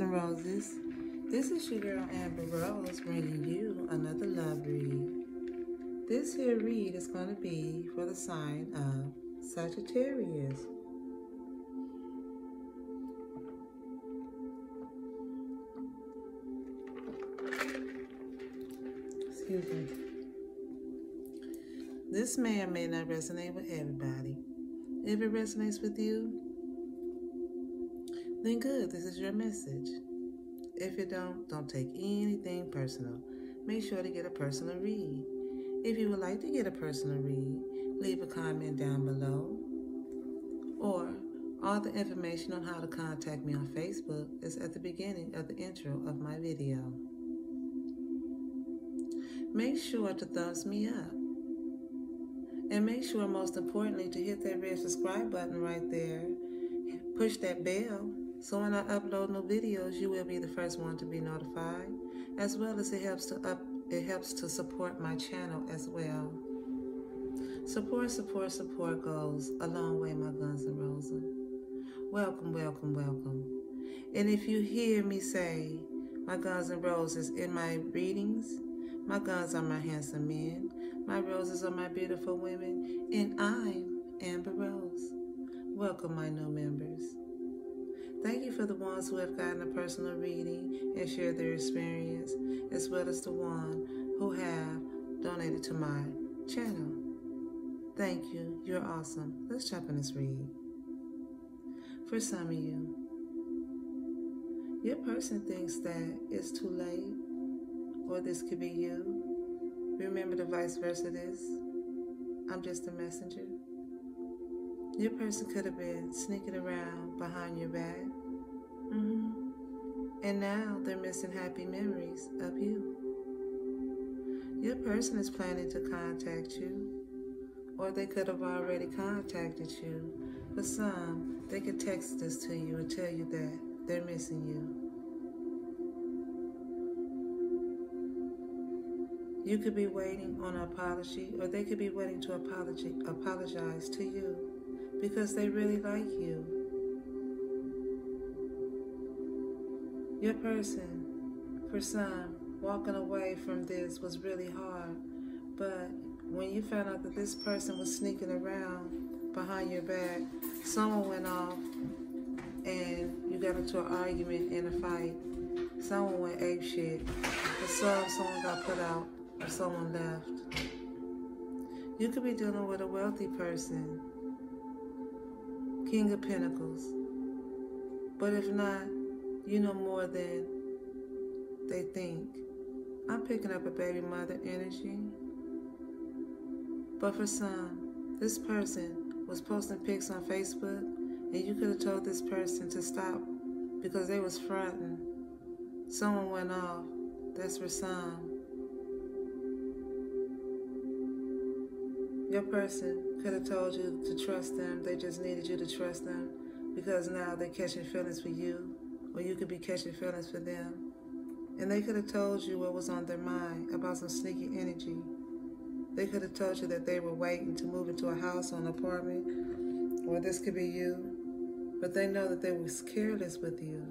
N' Roses. This is your girl Amber Rose bringing you another love read. This here read is going to be for the sign of Sagittarius. Excuse me. This may or may not resonate with everybody. If it resonates with you, then good, this is your message. If you don't, don't take anything personal. Make sure to get a personal read. If you would like to get a personal read, leave a comment down below. Or all the information on how to contact me on Facebook is at the beginning of the intro of my video. Make sure to thumbs me up. And make sure, most importantly, to hit that red subscribe button right there. Push that bell so when I upload new videos, you will be the first one to be notified, as well as it helps to up it helps to support my channel as well. Support, support, support goes a long way, my Guns N' Roses. Welcome, welcome, welcome. And if you hear me say my Guns N' Roses in my readings, my guns are my handsome men, my roses are my beautiful women, and I'm Amber Rose. Welcome, my new members. Thank you for the ones who have gotten a personal reading and shared their experience, as well as the one who have donated to my channel. Thank you. You're awesome. Let's jump in this read. For some of you, your person thinks that it's too late, or this could be you. Remember the vice versa this. I'm just a messenger. Your person could have been sneaking around behind your back. And now they're missing happy memories of you. Your person is planning to contact you, or they could have already contacted you. For some, they could text this to you and tell you that they're missing you. You could be waiting on an apology, or they could be waiting to apology, apologize to you because they really like you. Your person, for some, walking away from this was really hard, but when you found out that this person was sneaking around behind your back, someone went off and you got into an argument and a fight. Someone went ape shit. Some, someone got put out or someone left. You could be dealing with a wealthy person King of Pentacles. But if not, you know more than they think. I'm picking up a baby mother energy. But for some, this person was posting pics on Facebook and you could have told this person to stop because they was fronting. Someone went off. That's for some. Your person could have told you to trust them. They just needed you to trust them because now they're catching feelings for you, or you could be catching feelings for them. And they could have told you what was on their mind about some sneaky energy. They could have told you that they were waiting to move into a house or an apartment, or this could be you. But they know that they was careless with you.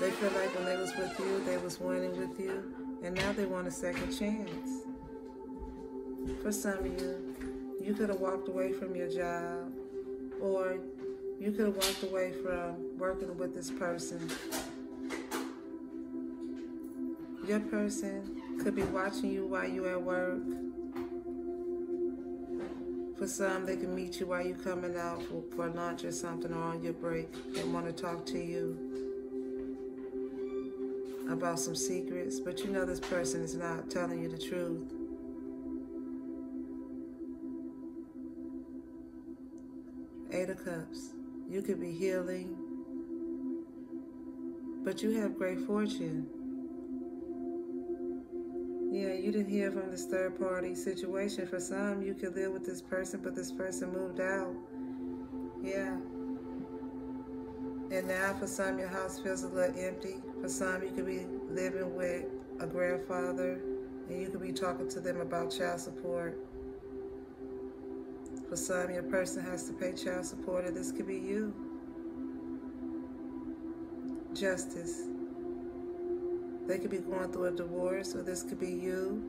They feel like when they was with you, they was winning with you, and now they want a second chance. For some of you, you could have walked away from your job or you could have walked away from working with this person. Your person could be watching you while you're at work. For some, they can meet you while you're coming out for, for lunch or something or on your break and want to talk to you about some secrets, but you know this person is not telling you the truth. Eight of Cups. You could be healing, but you have great fortune. Yeah, you didn't hear from this third party situation. For some, you could live with this person, but this person moved out. Yeah. And now for some, your house feels a little empty. For some, you could be living with a grandfather and you could be talking to them about child support. For some, your person has to pay child support, or this could be you. justice. They could be going through a divorce, or this could be you.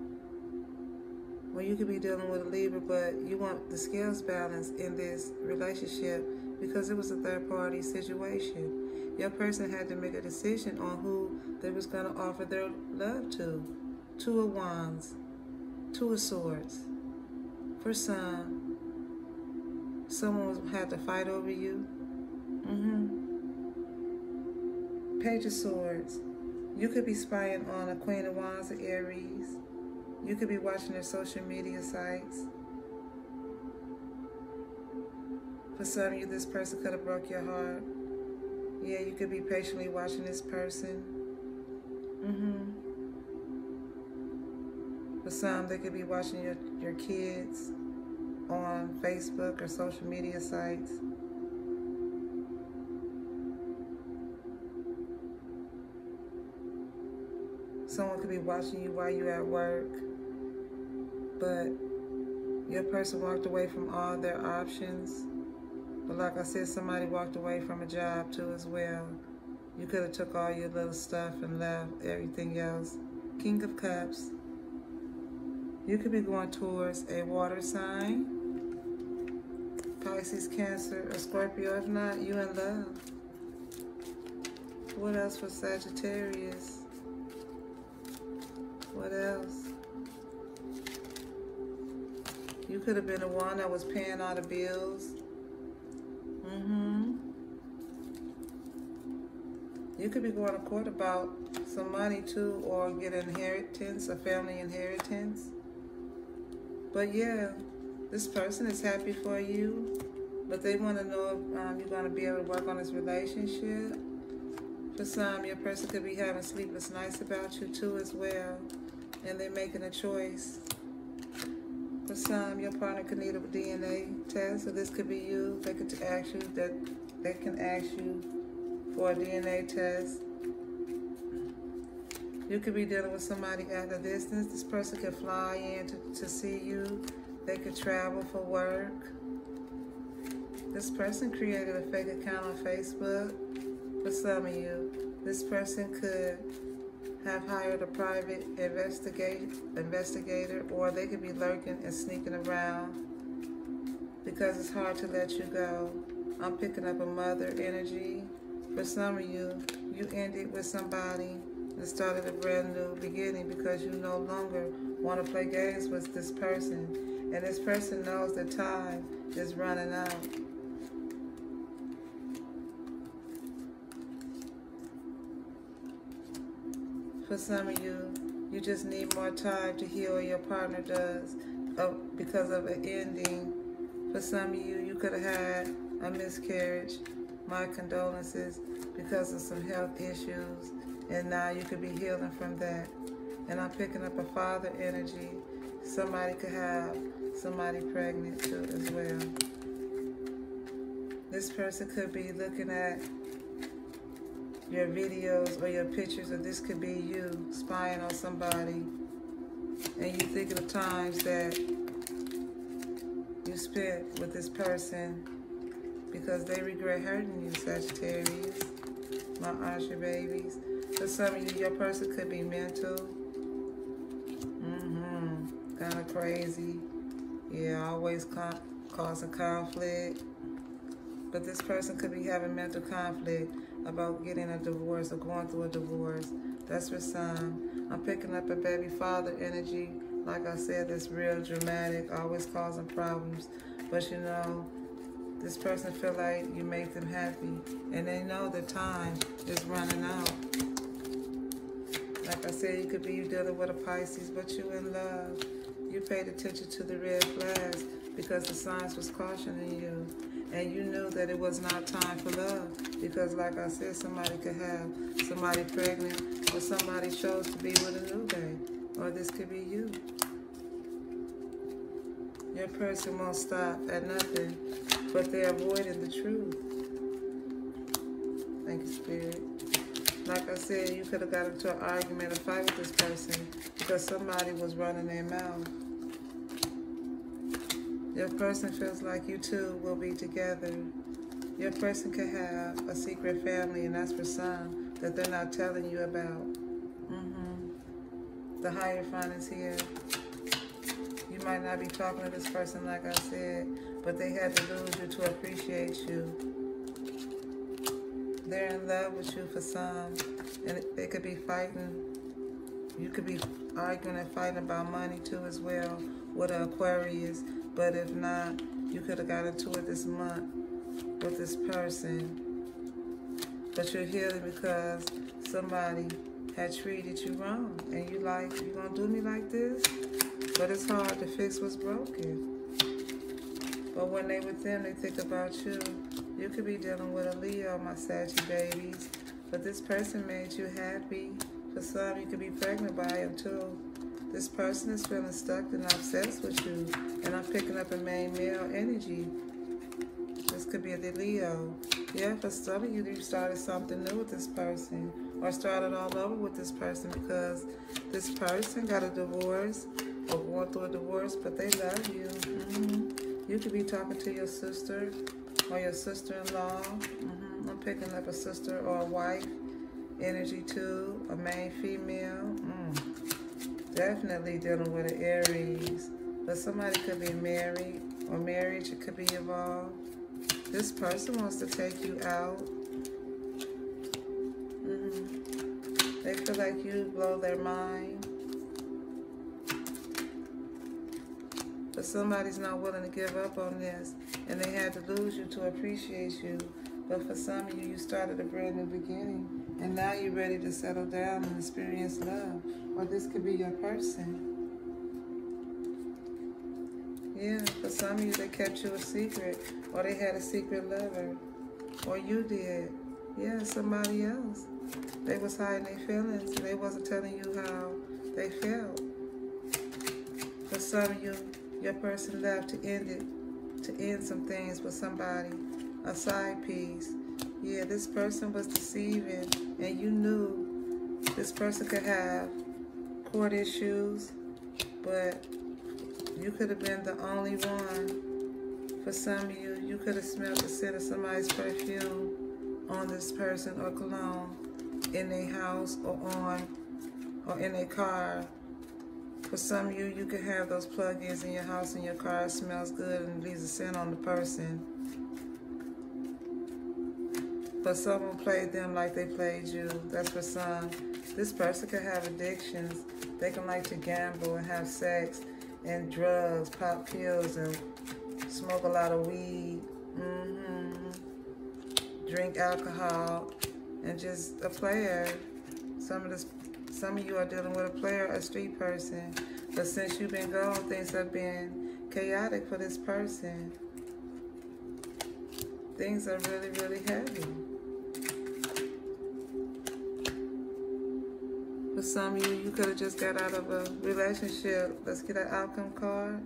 Or you could be dealing with a Libra, but you want the scales balance in this relationship because it was a third party situation. Your person had to make a decision on who they was going to offer their love to. Two of Wands, Two of Swords. For some, someone had to fight over you. Mm-hmm. Page of Swords. You could be spying on a Queen of Wands or Aries. You could be watching their social media sites. For some of you, this person could have broke your heart. Yeah, you could be patiently watching this person. Mm-hmm. For some, they could be watching your, your kids on Facebook or social media sites. Someone could be watching you while you're at work, but your person walked away from all their options. But like I said, somebody walked away from a job too as well. You could have took all your little stuff and left everything else. King of Cups. You could be going towards a water sign. Pisces, Cancer, or Scorpio. If not, you in love. What else for Sagittarius? What else? You could have been the one that was paying all the bills. Mm-hmm. You could be going to court about some money too, or get inheritance, a family inheritance. But yeah, this person is happy for you, but they want to know if um, you're going to be able to work on this relationship. For some, your person could be having sleepless nights about you too as well and they're making a choice. For some, your partner could need a DNA test, so this could be you. They could ask you that they can ask you for a DNA test. You could be dealing with somebody at a distance. This person could fly in to, to see you. They could travel for work. This person created a fake account on Facebook for some of you. This person could have hired a private investigate, investigator or they could be lurking and sneaking around because it's hard to let you go. I'm picking up a mother energy. For some of you, you ended with somebody and started a brand new beginning because you no longer want to play games with this person. And this person knows the time is running out. For some of you, you just need more time to heal your partner does uh, because of an ending. For some of you, you could have had a miscarriage. My condolences because of some health issues. And now you could be healing from that. And I'm picking up a father energy. Somebody could have somebody pregnant too as well. This person could be looking at your videos or your pictures, or this could be you spying on somebody, and you think of the times that you spent with this person because they regret hurting you, Sagittarius, my Asha babies. For some of you, your person could be mental. Mm-hmm. Kind of crazy. Yeah, always causing conflict. But this person could be having mental conflict about getting a divorce or going through a divorce. That's for some. Um, I'm picking up a baby father energy. Like I said, that's real dramatic, always causing problems. But you know, this person feel like you make them happy. And they know the time is running out. Like I said, you could be dealing with a Pisces, but you in love. You paid attention to the red flags because the signs was cautioning you and you knew that it was not time for love because like I said, somebody could have somebody pregnant or somebody chose to be with a new baby or this could be you. Your person won't stop at nothing, but they're avoiding the truth. Thank you, Spirit. Like I said, you could have got into an argument or fight with this person because somebody was running their mouth. Your person feels like you two will be together. Your person could have a secret family, and that's for some. that they're not telling you about. Mm-hmm. The Hierophant is here. You might not be talking to this person, like I said, but they had to lose you to appreciate you. They're in love with you for some, and they could be fighting. You could be arguing and fighting about money too as well with an Aquarius. But if not, you could have got into it this month with this person. But you're healing because somebody had treated you wrong. And you like, you gonna do me like this? But it's hard to fix what's broken. But when they with them, they think about you. You could be dealing with a Leo, my Saggy babies. But this person made you happy. For some, you could be pregnant by him too. This person is feeling stuck and obsessed with you. And I'm picking up a main male energy. This could be a Leo. Yeah, for some of you, you started something new with this person. Or started all over with this person because this person got a divorce or going through a divorce, but they love you. Mm -hmm. You could be talking to your sister or your sister-in-law. Mm -hmm. I'm picking up a sister or a wife energy too, a main female. Mm. Definitely dealing with an Aries. But somebody could be married or marriage, it could be involved. This person wants to take you out. Mm -hmm. They feel like you blow their mind. But somebody's not willing to give up on this. And they had to lose you to appreciate you. But for some of you, you started a brand new beginning. And now you're ready to settle down and experience love. Or this could be your person. Yeah, for some of you, they kept you a secret. Or they had a secret lover. Or you did. Yeah, somebody else. They was hiding their feelings. They wasn't telling you how they felt. For some of you, your person left to end it, to end some things with somebody, a side piece. Yeah, this person was deceiving and you knew this person could have court issues, but you could have been the only one. For some of you, you could have smelled the scent of somebody's perfume on this person or cologne in their house or on or in a car for some of you, you could have those plug-ins in your house and your car. Smells good and leaves a scent on the person. But someone played them like they played you. That's for some. This person could have addictions. They can like to gamble and have sex and drugs, pop pills, and smoke a lot of weed. Mm -hmm. Drink alcohol, and just a player. Some of this some of you are dealing with a player, a street person. But since you've been gone, things have been chaotic for this person. Things are really, really heavy. Some of you, you could have just got out of a relationship. Let's get an outcome card.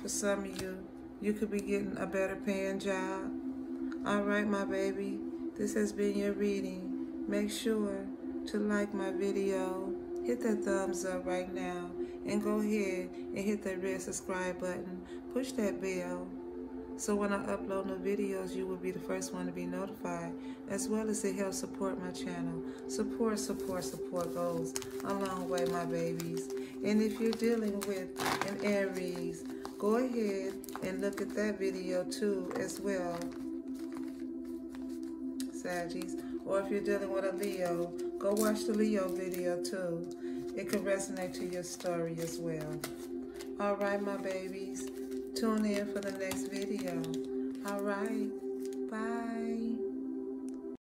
For some of you, you could be getting a better paying job. All right, my baby, this has been your reading. Make sure to like my video, hit that thumbs up right now, and go ahead and hit that red subscribe button. Push that bell so when I upload new videos, you will be the first one to be notified, as well as to help support my channel. Support, support, support goes a long way, my babies. And if you're dealing with an Aries, go ahead and look at that video too as well, Saggies. Or if you're dealing with a Leo, Go watch the Leo video too. It could resonate to your story as well. All right, my babies. Tune in for the next video. All right. Bye.